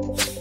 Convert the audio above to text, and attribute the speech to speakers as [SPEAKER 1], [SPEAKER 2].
[SPEAKER 1] Bye.